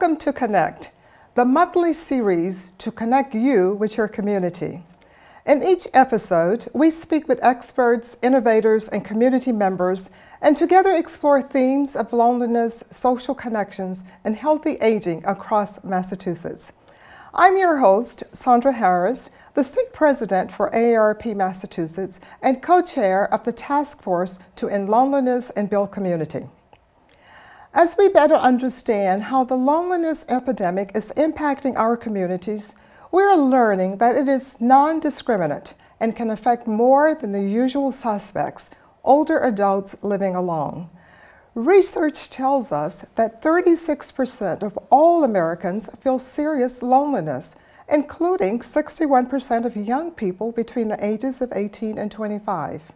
Welcome to Connect, the monthly series to connect you with your community. In each episode, we speak with experts, innovators, and community members, and together explore themes of loneliness, social connections, and healthy aging across Massachusetts. I'm your host, Sandra Harris, the state president for AARP Massachusetts and co-chair of the task force to end loneliness and build community. As we better understand how the loneliness epidemic is impacting our communities, we are learning that it is non-discriminate and can affect more than the usual suspects, older adults living alone. Research tells us that 36% of all Americans feel serious loneliness, including 61% of young people between the ages of 18 and 25.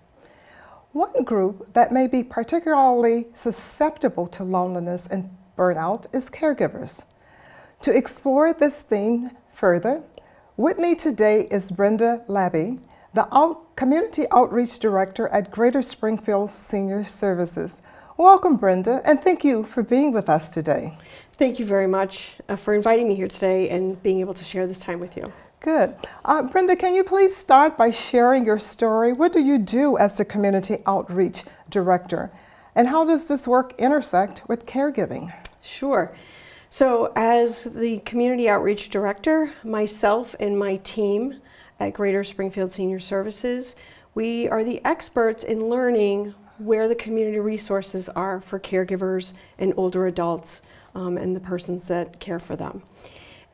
One group that may be particularly susceptible to loneliness and burnout is caregivers. To explore this theme further, with me today is Brenda Labby, the out Community Outreach Director at Greater Springfield Senior Services. Welcome, Brenda, and thank you for being with us today. Thank you very much uh, for inviting me here today and being able to share this time with you. Good. Uh, Brenda, can you please start by sharing your story? What do you do as the Community Outreach Director? And how does this work intersect with caregiving? Sure. So, as the Community Outreach Director, myself and my team at Greater Springfield Senior Services, we are the experts in learning where the community resources are for caregivers and older adults um, and the persons that care for them.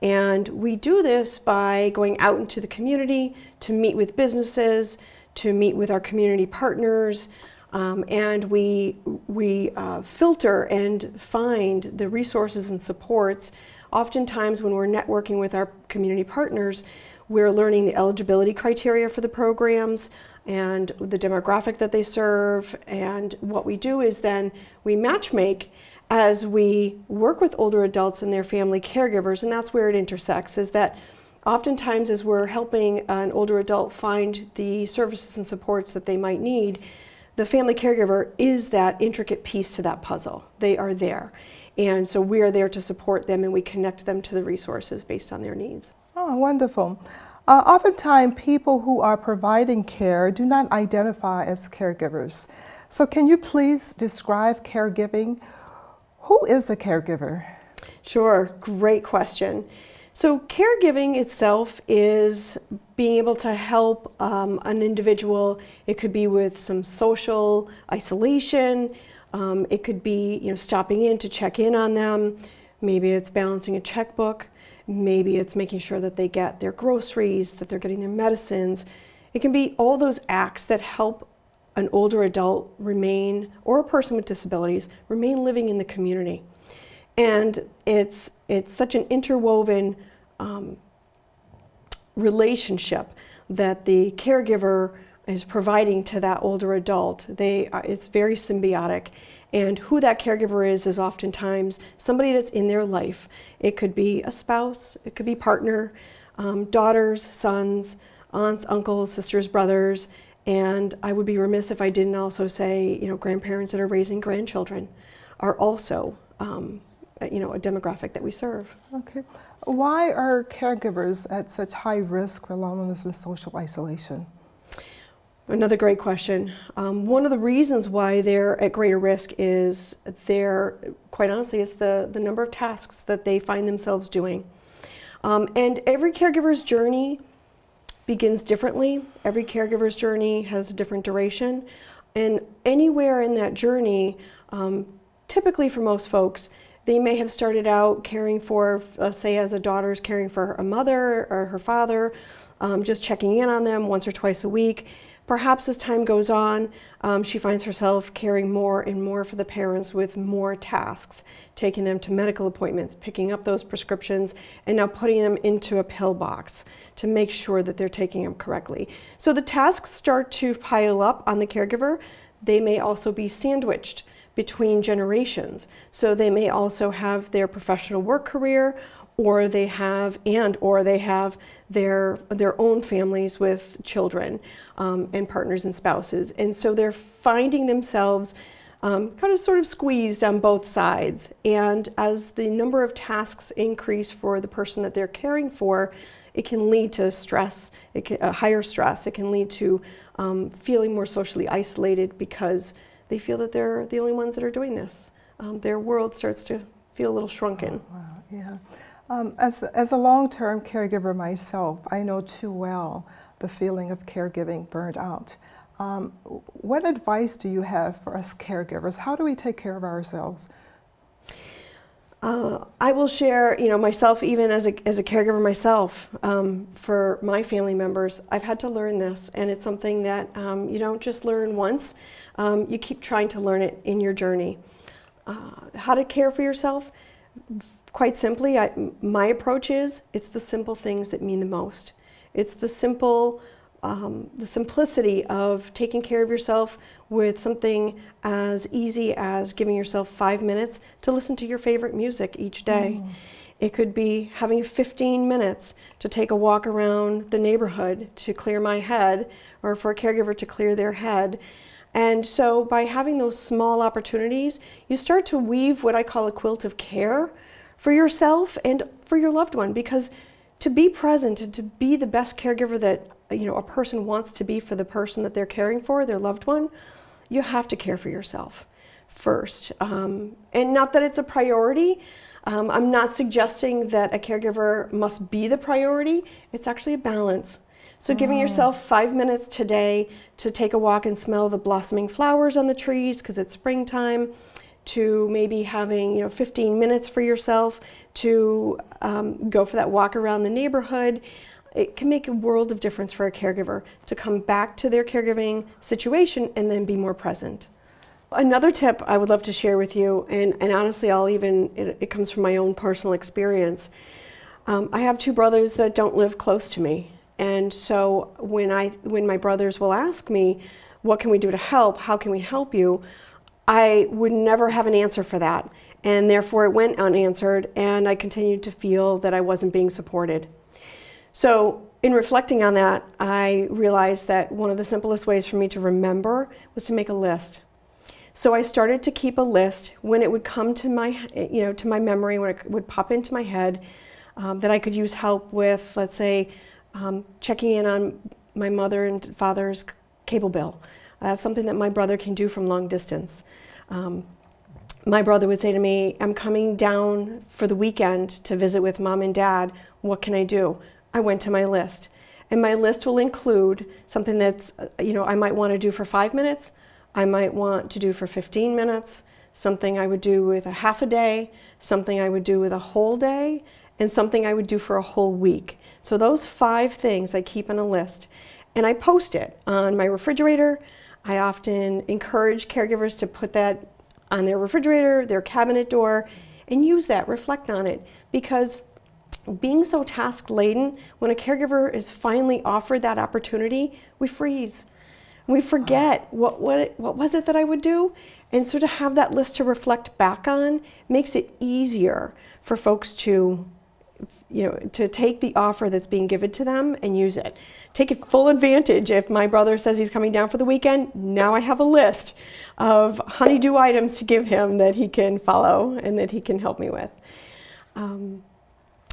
And we do this by going out into the community to meet with businesses, to meet with our community partners, um, and we, we uh, filter and find the resources and supports. Oftentimes, when we're networking with our community partners, we're learning the eligibility criteria for the programs and the demographic that they serve. And what we do is then we match make as we work with older adults and their family caregivers, and that's where it intersects, is that oftentimes as we're helping an older adult find the services and supports that they might need, the family caregiver is that intricate piece to that puzzle. They are there. And so we are there to support them and we connect them to the resources based on their needs. Oh, wonderful. Uh, oftentimes, people who are providing care do not identify as caregivers. So, can you please describe caregiving? Who is a caregiver? Sure, great question. So, caregiving itself is being able to help um, an individual. It could be with some social isolation. Um, it could be, you know, stopping in to check in on them. Maybe it's balancing a checkbook. Maybe it's making sure that they get their groceries, that they're getting their medicines. It can be all those acts that help an older adult remain, or a person with disabilities, remain living in the community. And it's, it's such an interwoven um, relationship that the caregiver is providing to that older adult. They are, it's very symbiotic. And who that caregiver is is oftentimes somebody that's in their life. It could be a spouse, it could be partner, um, daughters, sons, aunts, uncles, sisters, brothers, and I would be remiss if I didn't also say, you know, grandparents that are raising grandchildren are also, um, you know, a demographic that we serve. Okay. Why are caregivers at such high risk for loneliness and social isolation? Another great question. Um, one of the reasons why they're at greater risk is they're, quite honestly, it's the, the number of tasks that they find themselves doing. Um, and every caregiver's journey begins differently. Every caregiver's journey has a different duration. And anywhere in that journey, um, typically for most folks, they may have started out caring for, let's say, as a daughter is caring for a mother or her father, um, just checking in on them once or twice a week. Perhaps as time goes on, um, she finds herself caring more and more for the parents with more tasks, taking them to medical appointments, picking up those prescriptions, and now putting them into a pill box to make sure that they're taking them correctly. So the tasks start to pile up on the caregiver. They may also be sandwiched between generations. So they may also have their professional work career or they have and or they have their their own families with children um, and partners and spouses and so they're finding themselves um, kind of sort of squeezed on both sides. And as the number of tasks increase for the person that they're caring for, it can lead to stress, it can, uh, higher stress. It can lead to um, feeling more socially isolated because they feel that they're the only ones that are doing this. Um, their world starts to feel a little shrunken. Oh, wow, yeah. Um, as, as a long-term caregiver myself, I know too well the feeling of caregiving burned out. Um, what advice do you have for us caregivers? How do we take care of ourselves? Uh, I will share, you know, myself even as a, as a caregiver myself um, for my family members. I've had to learn this, and it's something that um, you don't just learn once. Um, you keep trying to learn it in your journey. Uh, how to care for yourself? Quite simply, I, my approach is it's the simple things that mean the most. It's the simple um, the simplicity of taking care of yourself with something as easy as giving yourself five minutes to listen to your favorite music each day. Mm. It could be having 15 minutes to take a walk around the neighborhood to clear my head, or for a caregiver to clear their head. And so, by having those small opportunities, you start to weave what I call a quilt of care for yourself and for your loved one. Because to be present and to be the best caregiver that you know a person wants to be for the person that they're caring for, their loved one, you have to care for yourself first. Um, and not that it's a priority. Um, I'm not suggesting that a caregiver must be the priority. It's actually a balance. So, mm. giving yourself five minutes today to take a walk and smell the blossoming flowers on the trees because it's springtime, to maybe having you know 15 minutes for yourself to um, go for that walk around the neighborhood it can make a world of difference for a caregiver to come back to their caregiving situation and then be more present. Another tip I would love to share with you, and, and honestly, I'll even, it, it, comes from my own personal experience. Um, I have two brothers that don't live close to me. And so when, I, when my brothers will ask me, what can we do to help? How can we help you? I would never have an answer for that. And therefore, it went unanswered, and I continued to feel that I wasn't being supported. So, in reflecting on that, I realized that one of the simplest ways for me to remember was to make a list. So I started to keep a list when it would come to my, you know, to my memory, when it would pop into my head, um, that I could use help with, let's say, um, checking in on my mother and father's cable bill. That's something that my brother can do from long distance. Um, my brother would say to me, I'm coming down for the weekend to visit with mom and dad. What can I do? I went to my list. And my list will include something that's, uh, you know, I might want to do for five minutes, I might want to do for 15 minutes, something I would do with a half a day, something I would do with a whole day, and something I would do for a whole week. So those five things I keep on a list. And I post it on my refrigerator. I often encourage caregivers to put that on their refrigerator, their cabinet door, and use that, reflect on it. Because being so task laden, when a caregiver is finally offered that opportunity, we freeze. We forget what, what, what was it that I would do? And so to have that list to reflect back on makes it easier for folks to you know, to take the offer that's being given to them and use it. Take it full advantage. If my brother says he's coming down for the weekend, now I have a list of honey-do items to give him that he can follow and that he can help me with. Um,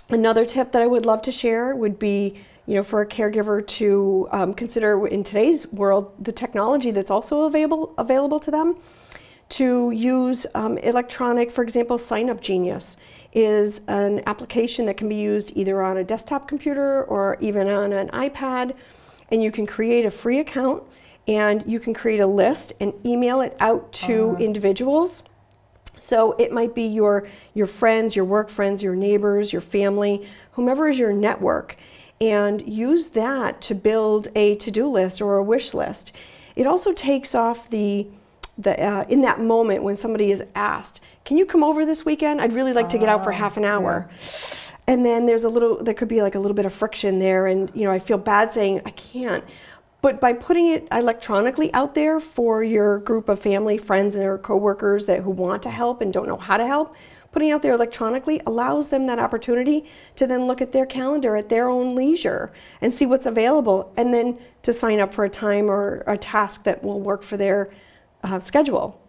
Another tip that I would love to share would be, you know, for a caregiver to um, consider in today's world the technology that's also available available to them. To use um, electronic, for example, Sign Up Genius is an application that can be used either on a desktop computer or even on an iPad, and you can create a free account and you can create a list and email it out to uh-huh. individuals so it might be your, your friends, your work friends, your neighbors, your family, whomever is your network, and use that to build a to do list or a wish list. It also takes off the, the uh, in that moment when somebody is asked, Can you come over this weekend? I'd really like to get out for half an hour. Yeah. And then there's a little, there could be like a little bit of friction there, and you know, I feel bad saying, I can't. But by putting it electronically out there for your group of family, friends, or coworkers that who want to help and don't know how to help, putting out there electronically allows them that opportunity to then look at their calendar at their own leisure and see what's available, and then to sign up for a time or a task that will work for their uh, schedule.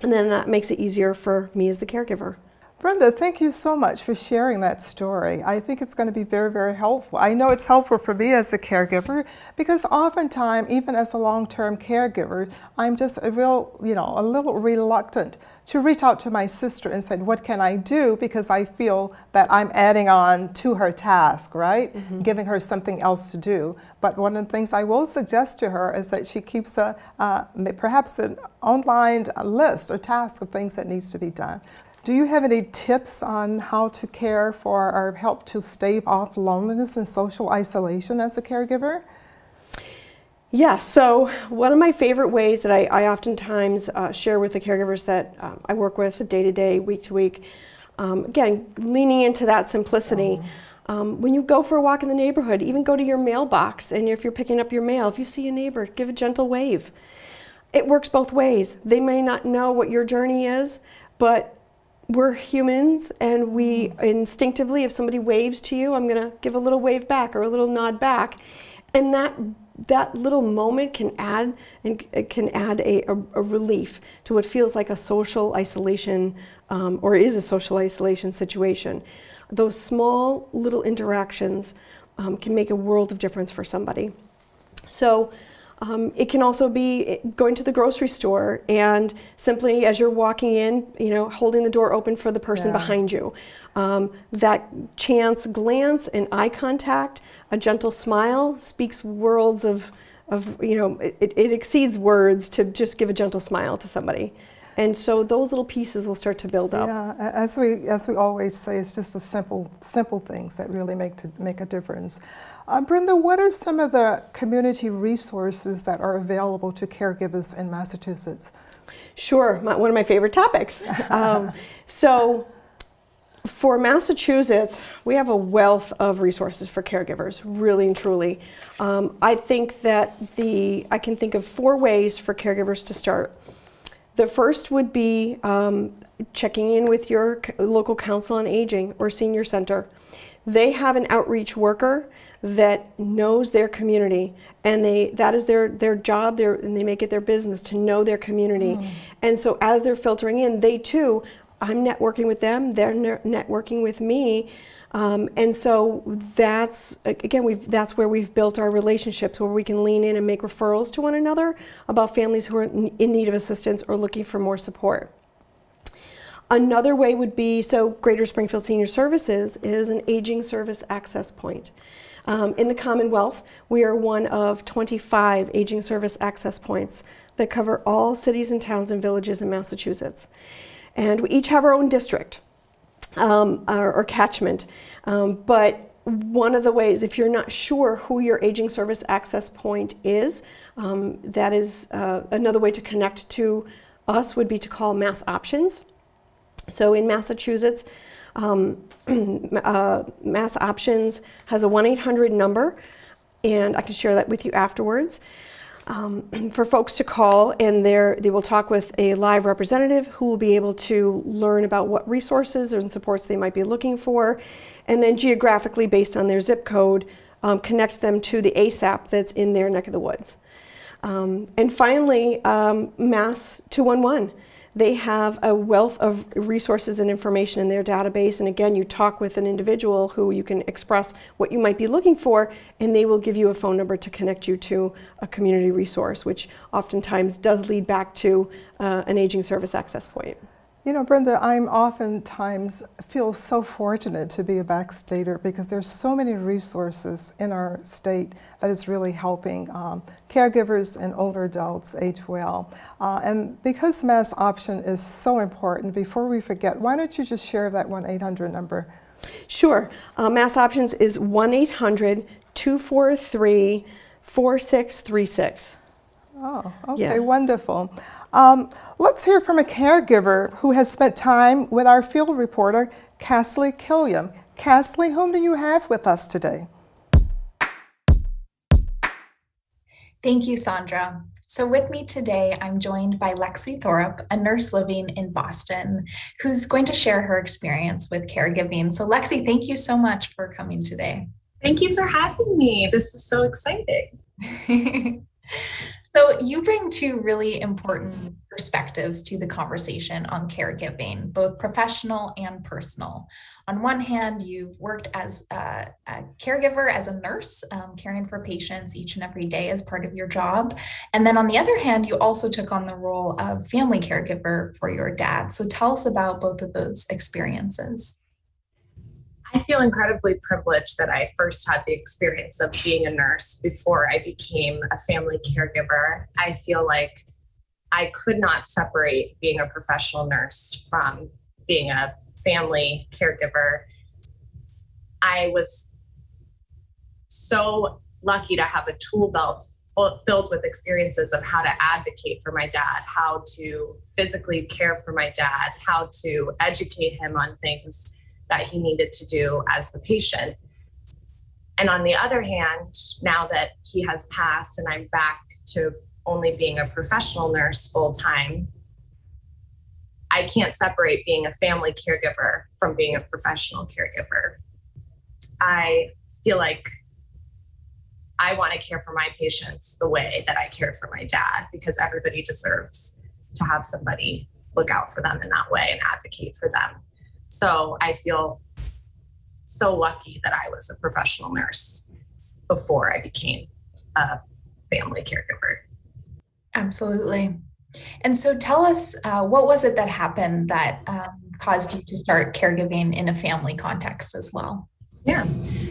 And then that makes it easier for me as the caregiver. Brenda, thank you so much for sharing that story. I think it's going to be very, very helpful. I know it's helpful for me as a caregiver because oftentimes, even as a long-term caregiver, I'm just a real, you know, a little reluctant to reach out to my sister and say, what can I do? Because I feel that I'm adding on to her task, right? Mm -hmm. Giving her something else to do. But one of the things I will suggest to her is that she keeps a, uh, perhaps an online list or task of things that needs to be done. Do you have any tips on how to care for or help to stave off loneliness and social isolation as a caregiver? Yeah, so one of my favorite ways that I, I oftentimes uh, share with the caregivers that um, I work with day to day, week to week, um, again, leaning into that simplicity. Oh. Um, when you go for a walk in the neighborhood, even go to your mailbox, and if you're picking up your mail, if you see a neighbor, give a gentle wave. It works both ways. They may not know what your journey is, but we're humans and we instinctively if somebody waves to you i'm going to give a little wave back or a little nod back. And that that little moment can add and can add a, a, a relief to what feels like a social isolation um, or is a social isolation situation. Those small little interactions um, can make a world of difference for somebody. So um, it can also be going to the grocery store and simply as you're walking in, you know, holding the door open for the person yeah. behind you. Um, that chance glance and eye contact, a gentle smile speaks worlds of, of you know, it, it exceeds words to just give a gentle smile to somebody. And so those little pieces will start to build up. Yeah, as we as we always say, it's just the simple simple things that really make to make a difference. Uh, Brenda, what are some of the community resources that are available to caregivers in Massachusetts? Sure, my, one of my favorite topics. um, so, for Massachusetts, we have a wealth of resources for caregivers, really and truly. Um, I think that the I can think of four ways for caregivers to start. The first would be um, checking in with your local council on aging or senior center. They have an outreach worker that knows their community and they that is their their job their, and they make it their business to know their community. Mm. and so as they're filtering in they too i'm networking with them they're networking with me. Um, and so that's again we've that's where we've built our relationships where we can lean in and make referrals to one another about families who are in need of assistance or looking for more support Another way would be so Greater Springfield Senior Services is an aging service access point. Um, in the Commonwealth, we are one of 25 aging service access points that cover all cities and towns and villages in Massachusetts. And we each have our own district um, or, or, catchment. Um, but one of the ways, if you're not sure who your aging service access point is, um, that is uh, another way to connect to us would be to call Mass Options. So in Massachusetts, um, uh, Mass Options has a 1 800 number, and I can share that with you afterwards. Um, for folks to call, and there they will talk with a live representative who will be able to learn about what resources and supports they might be looking for, and then geographically, based on their zip code, um, connect them to the ASAP that's in their neck of the woods. Um, and finally, um, Mass 211. They have a wealth of resources and information in their database. And again, you talk with an individual who you can express what you might be looking for, and they will give you a phone number to connect you to a community resource, which oftentimes does lead back to uh, an aging service access point. You know, Brenda, I'm oftentimes feel so fortunate to be a backstater because there's so many resources in our state that is really helping um, caregivers and older adults age well. Uh, and because Mass Option is so important, before we forget, why don't you just share that 1-800 number? Sure. Uh, Mass Options is 1-800-243-4636. Oh, okay, yeah. wonderful. Um, let's hear from a caregiver who has spent time with our field reporter, Kasley Killam. Kasley, whom do you have with us today? Thank you, Sandra. So, with me today, I'm joined by Lexi Thorup, a nurse living in Boston, who's going to share her experience with caregiving. So, Lexi, thank you so much for coming today. Thank you for having me. This is so exciting. So, you bring two really important perspectives to the conversation on caregiving, both professional and personal. On one hand, you've worked as a, a caregiver, as a nurse, um, caring for patients each and every day as part of your job. And then on the other hand, you also took on the role of family caregiver for your dad. So, tell us about both of those experiences. I feel incredibly privileged that I first had the experience of being a nurse before I became a family caregiver. I feel like I could not separate being a professional nurse from being a family caregiver. I was so lucky to have a tool belt filled with experiences of how to advocate for my dad, how to physically care for my dad, how to educate him on things that he needed to do as the patient. And on the other hand, now that he has passed and I'm back to only being a professional nurse full time, I can't separate being a family caregiver from being a professional caregiver. I feel like I want to care for my patients the way that I cared for my dad because everybody deserves to have somebody look out for them in that way and advocate for them. So I feel so lucky that I was a professional nurse before I became a family caregiver. Absolutely. And so tell us, uh, what was it that happened that um, caused you to start caregiving in a family context as well? Yeah.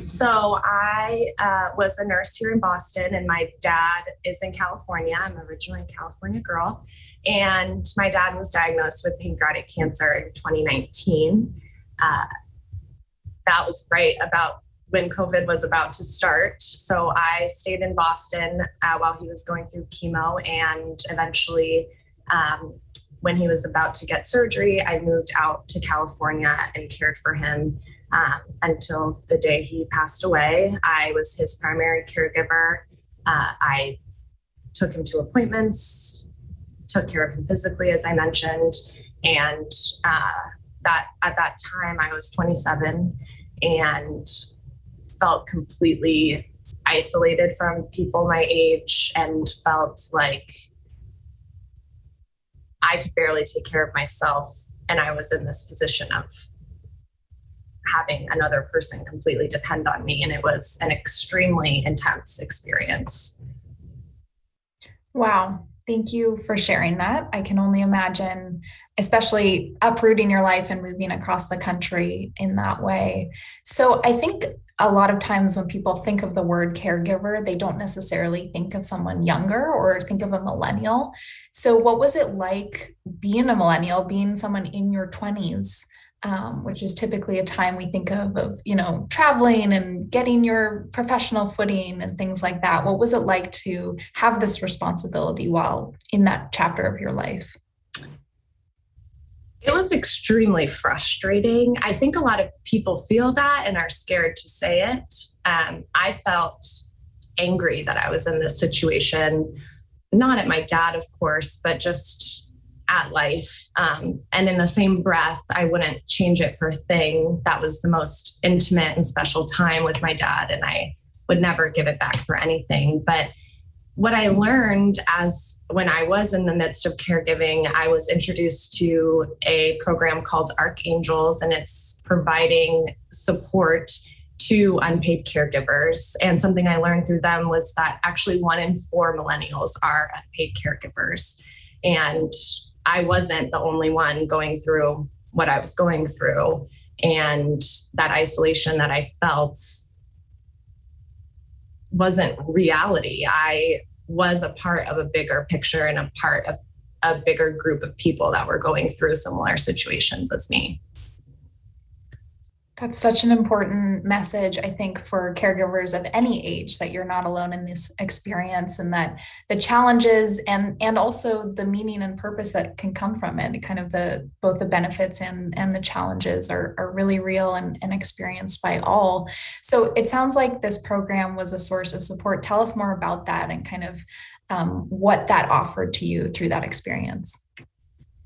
So I uh, was a nurse here in Boston, and my dad is in California. I'm originally a California girl. And my dad was diagnosed with pancreatic cancer in 2019. Uh, that was right about when COVID was about to start. So I stayed in Boston uh, while he was going through chemo, and eventually, um, when he was about to get surgery, I moved out to California and cared for him um, until the day he passed away. I was his primary caregiver. Uh, I took him to appointments, took care of him physically, as I mentioned, and uh, that at that time I was 27 and felt completely isolated from people my age and felt like I could barely take care of myself. And I was in this position of having another person completely depend on me. And it was an extremely intense experience. Wow. Thank you for sharing that. I can only imagine, especially uprooting your life and moving across the country in that way. So I think a lot of times when people think of the word caregiver, they don't necessarily think of someone younger or think of a millennial. So, what was it like being a millennial, being someone in your 20s? Um, which is typically a time we think of of you know traveling and getting your professional footing and things like that what was it like to have this responsibility while in that chapter of your life it was extremely frustrating. I think a lot of people feel that and are scared to say it. Um, I felt angry that I was in this situation, not at my dad, of course, but just at life. Um, and in the same breath, I wouldn't change it for a thing. That was the most intimate and special time with my dad, and I would never give it back for anything. But what I learned as when I was in the midst of caregiving, I was introduced to a program called Archangels, and it's providing support to unpaid caregivers. And something I learned through them was that actually one in four millennials are unpaid caregivers. And I wasn't the only one going through what I was going through. And that isolation that I felt wasn't reality. I was a part of a bigger picture and a part of a bigger group of people that were going through similar situations as me. That's such an important message, I think, for caregivers of any age that you're not alone in this experience and that the challenges and and also the meaning and purpose that can come from it, kind of the both the benefits and, and the challenges are, are really real and, and experienced by all. So it sounds like this program was a source of support. Tell us more about that and kind of um, what that offered to you through that experience.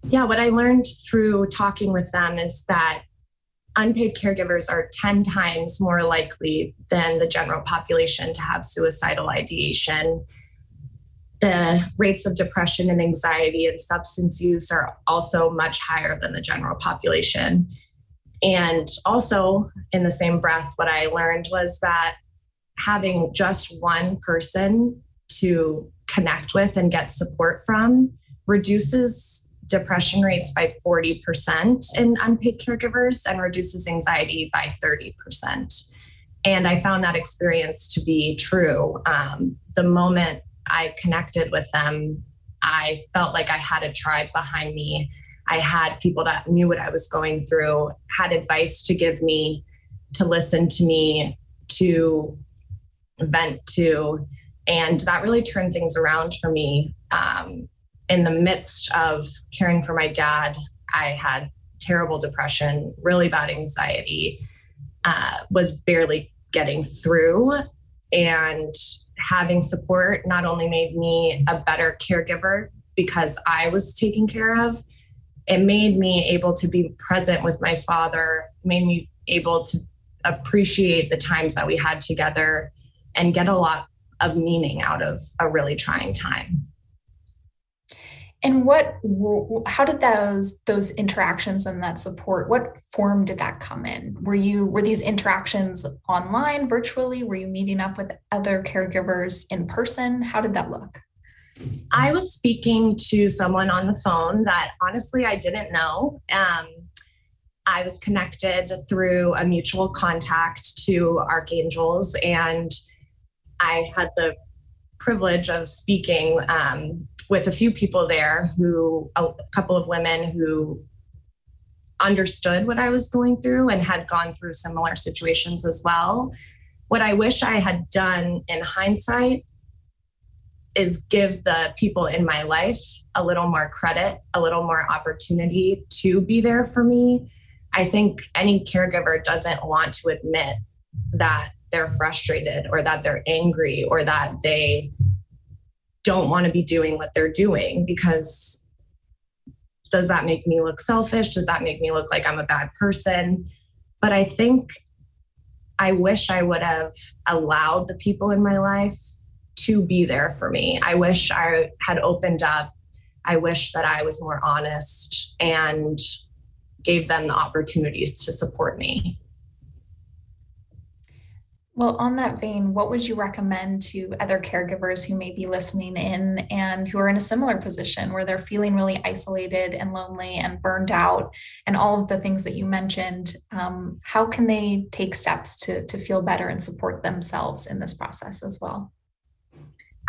Yeah, what I learned through talking with them is that unpaid caregivers are 10 times more likely than the general population to have suicidal ideation. the rates of depression and anxiety and substance use are also much higher than the general population. And also, in the same breath, what I learned was that having just one person to connect with and get support from reduces depression rates by 40% in unpaid caregivers and reduces anxiety by 30%. And I found that experience to be true. Um, the moment I connected with them, I felt like I had a tribe behind me. I had people that knew what I was going through, had advice to give me, to listen to me, to vent to. And that really turned things around for me. Um, in the midst of caring for my dad, I had terrible depression, really bad anxiety, uh, was barely getting through. And having support not only made me a better caregiver because I was taken care of, it made me able to be present with my father, made me able to appreciate the times that we had together and get a lot of meaning out of a really trying time. And what, how did those those interactions and that support? What form did that come in? Were you were these interactions online, virtually? Were you meeting up with other caregivers in person? How did that look? I was speaking to someone on the phone that honestly I didn't know. Um, I was connected through a mutual contact to Archangels, and I had the privilege of speaking um, with a few people there who, a couple of women who understood what I was going through and had gone through similar situations as well. What I wish I had done in hindsight is give the people in my life a little more credit, a little more opportunity to be there for me. I think any caregiver doesn't want to admit that they're frustrated or that they're angry or that they don't want to be doing what they're doing because does that make me look selfish? Does that make me look like I'm a bad person? But I think I wish I would have allowed the people in my life to be there for me. I wish I had opened up. I wish that I was more honest and gave them the opportunities to support me. Well, on that vein, what would you recommend to other caregivers who may be listening in and who are in a similar position where they're feeling really isolated and lonely and burned out and all of the things that you mentioned? Um, how can they take steps to, to feel better and support themselves in this process as well?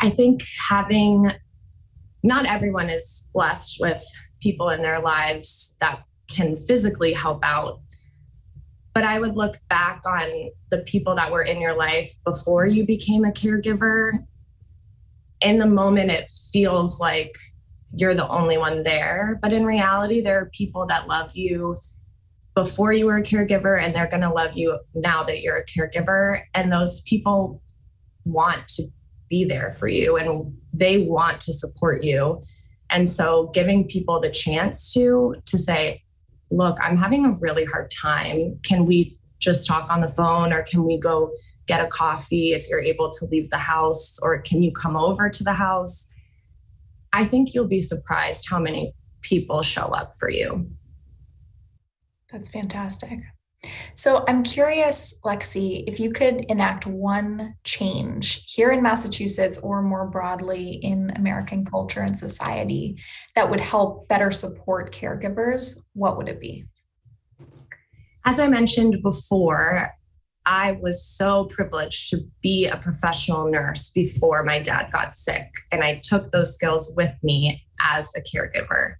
I think having not everyone is blessed with people in their lives that can physically help out but I would look back on the people that were in your life before you became a caregiver. In the moment, it feels like you're the only one there. But in reality, there are people that love you before you were a caregiver, and they're going to love you now that you're a caregiver. And those people want to be there for you and they want to support you. And so giving people the chance to to say, look, I'm having a really hard time. Can we just talk on the phone or can we go get a coffee if you're able to leave the house or can you come over to the house? I think you'll be surprised how many people show up for you. That's fantastic. So I'm curious, Lexi, if you could enact one change here in Massachusetts or more broadly in American culture and society that would help better support caregivers, what would it be? As I mentioned before, I was so privileged to be a professional nurse before my dad got sick, and I took those skills with me as a caregiver.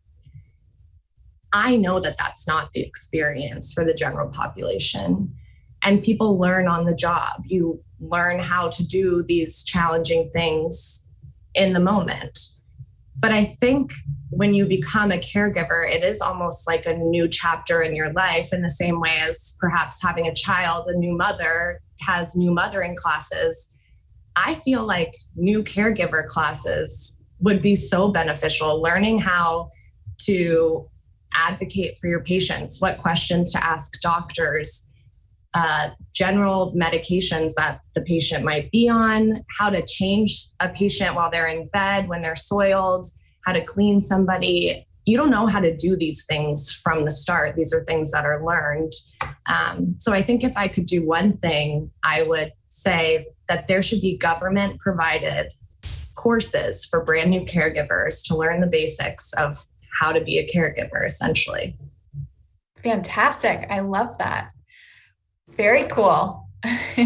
I know that that's not the experience for the general population. And people learn on the job. You learn how to do these challenging things in the moment. But I think when you become a caregiver, it is almost like a new chapter in your life, in the same way as perhaps having a child, a new mother has new mothering classes. I feel like new caregiver classes would be so beneficial, learning how to advocate for your patients, what questions to ask doctors, uh, general medications that the patient might be on, how to change a patient while they're in bed when they're soiled, how to clean somebody. You don't know how to do these things from the start. These are things that are learned. Um, so I think if I could do one thing, I would say that there should be government provided courses for brand new caregivers to learn the basics of how to be a caregiver, essentially. Fantastic. I love that. Very cool.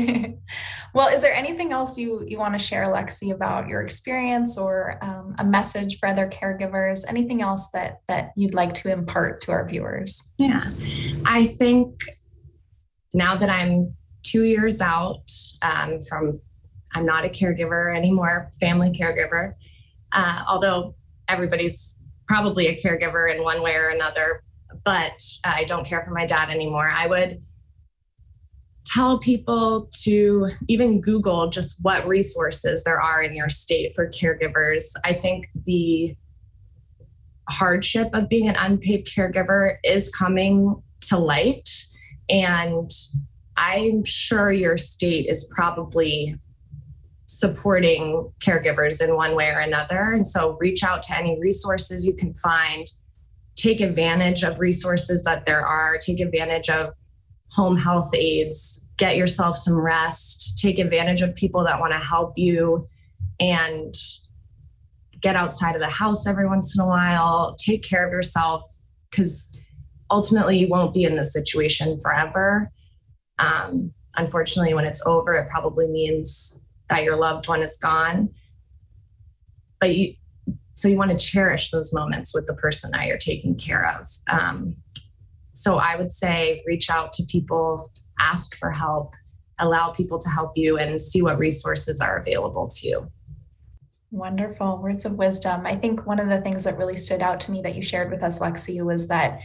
well, is there anything else you, you want to share, Lexi, about your experience or um, a message for other caregivers? Anything else that, that you'd like to impart to our viewers? Yeah, I think now that I'm two years out um, from, I'm not a caregiver anymore, family caregiver, uh, although everybody's probably a caregiver in one way or another, but I don't care for my dad anymore. I would tell people to even Google just what resources there are in your state for caregivers. I think the hardship of being an unpaid caregiver is coming to light. And I'm sure your state is probably supporting caregivers in one way or another. And so reach out to any resources you can find. Take advantage of resources that there are, take advantage of home health aides, get yourself some rest, take advantage of people that want to help you, and get outside of the house every once in a while. Take care of yourself because ultimately you won't be in this situation forever. Um, unfortunately, when it's over, it probably means that your loved one is gone. But you, so you want to cherish those moments with the person that you're taking care of. Um, so I would say reach out to people, ask for help, allow people to help you, and see what resources are available to you. Wonderful words of wisdom. I think one of the things that really stood out to me that you shared with us, Lexi, was that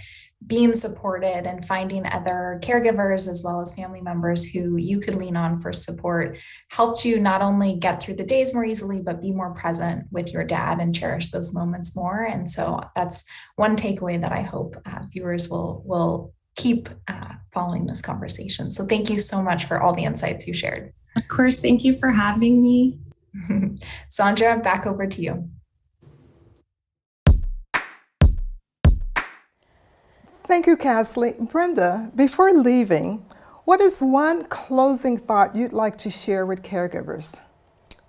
being supported and finding other caregivers as well as family members who you could lean on for support helped you not only get through the days more easily but be more present with your dad and cherish those moments more. And so that's one takeaway that i hope uh, viewers will will keep uh, following this conversation. So thank you so much for all the insights you shared. Of course. Thank you for having me. Sandra back over to you Thank you, Kasley. Brenda, before leaving, what is one closing thought you'd like to share with caregivers?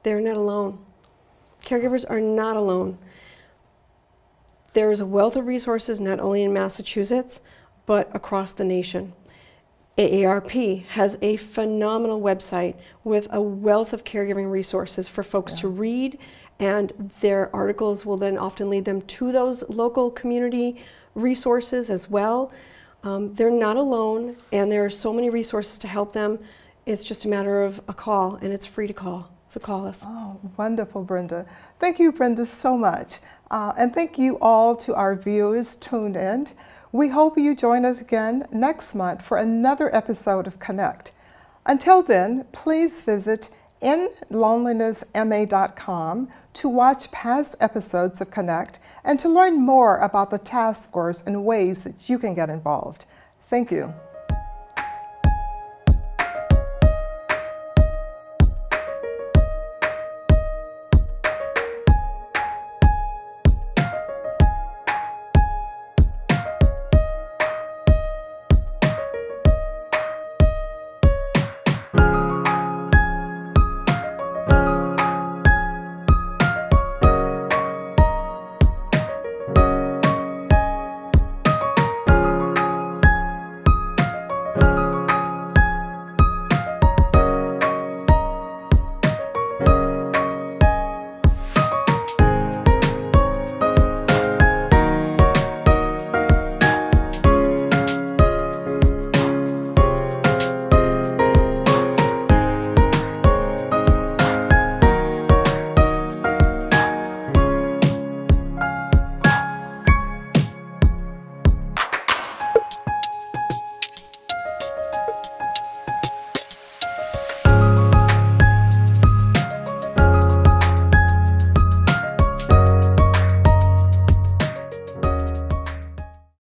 They're not alone. Caregivers are not alone. There is a wealth of resources not only in Massachusetts, but across the nation. AARP has a phenomenal website with a wealth of caregiving resources for folks yeah. to read, and their articles will then often lead them to those local community resources as well. Um, they're not alone, and there are so many resources to help them. It's just a matter of a call, and it's free to call. So call us. Oh, wonderful, Brenda. Thank you, Brenda, so much. Uh, and thank you all to our viewers tuned in. We hope you join us again next month for another episode of Connect. Until then, please visit endlonelinessma.com to watch past episodes of Connect and to learn more about the task force and ways that you can get involved. Thank you.